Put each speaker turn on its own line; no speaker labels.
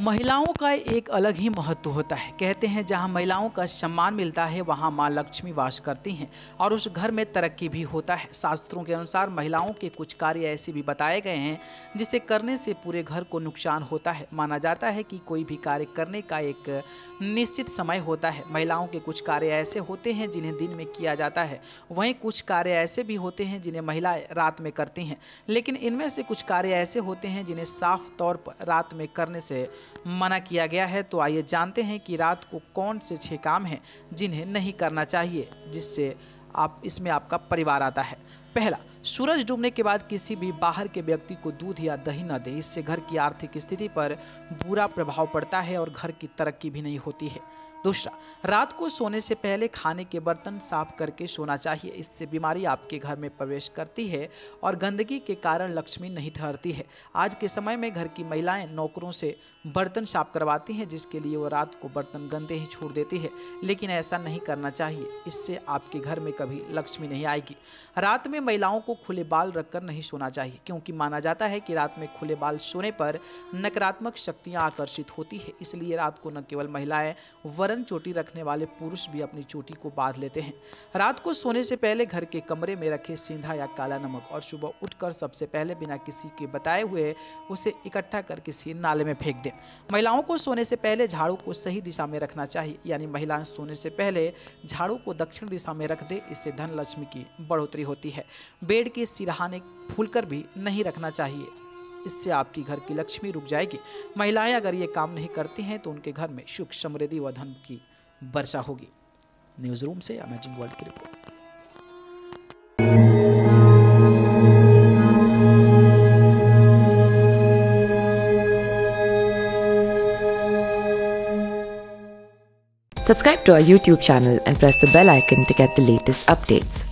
महिलाओं का एक अलग ही महत्व होता है। कहते हैं, जहाँ महिलाओं का सम्मान मिलता है, वहाँ माँ लक्ष्मी वास करती हैं और उस घर में तरक्की भी होता है। शास्त्रों के अनुसार महिलाओं के कुछ कार्य ऐसे भी बताए गए हैं, जिसे करने से पूरे घर को नुकसान होता है। माना जाता है कि कोई भी कार्य करने का एक निश्चित समय होता है। महिलाओं के कुछ कार्य ऐसे होते हैं, जिन्हें दिन में किया जाता है। वहीं कुछ कार्य ऐसे भी होते हैं, जिन्हें महिलाएँ रात में करती हैं। लेकिन इनमें से कुछ कार्य ऐसे होते हैं, जिन्हें साफ़ तौर पर रात में करने से मना किया गया है तो आइए जानते हैं कि रात को कौन से छः काम हैं जिन्हें नहीं करना चाहिए, जिससे आप, इसमें आपका परिवार आता है। पहला, सूरज डूबने के बाद किसी भी बाहर के व्यक्ति को दूध या दही न दे। इससे घर की आर्थिक स्थिति पर बुरा प्रभाव पड़ता है और घर की तरक्की भी नहीं होती है। दूसरा, रात को सोने से पहले खाने के बर्तन साफ़ करके सोना चाहिए। इससे बीमारी आपके घर में प्रवेश करती है और गंदगी के कारण लक्ष्मी नहीं ठहरती है। आज के समय में घर की महिलाएँ नौकरों से बर्तन साफ़ करवाती हैं, जिसके लिए वो रात को बर्तन गंदे ही छोड़ देती है। लेकिन ऐसा नहीं करना चाहिए। इससे आपके घर में कभी लक्ष्मी नहीं आएगी। रात में महिलाओं को खुले बाल रखकर नहीं सोना चाहिए, क्योंकि माना जाता है कि रात में खुले बाल सोने पर नकारात्मक शक्तियाँ आकर्षित होती है। इसलिए रात को न केवल महिलाएँ वर वरन चोटी रखने वाले पुरुष भी अपनी चोटी को बाँध लेते हैं। रात को सोने से पहले घर के कमरे में रखे सिंधा या काला नमक और सुबह उठकर सबसे पहले बिना किसी के बताए हुए उसे इकट्ठा कर किसी नाले में फेंक दें। महिलाओं को सोने से पहले झाड़ू को सही दिशा में रखना चाहिए, यानी महिलाएँ सोने से पहले झाड़ू को दक्षिण दिशा में रख दे, इससे धन लक्ष्मी की बढ़ोतरी होती है। बेड के सिरहाने फूलकर भी नहीं रखना चाहिए। इससे आपकी घर की लक्ष्मी रुक जाएगी। महिलाएँ अगर ये काम नहीं करती हैं तो उनके घर में सुख, समृद्धि व धन की वर्षा होगी। न्यूज़ रूम से अमेजिंग वर्ल्ड की report.
Subscribe to our YouTube channel and press the bell icon to get the latest updates.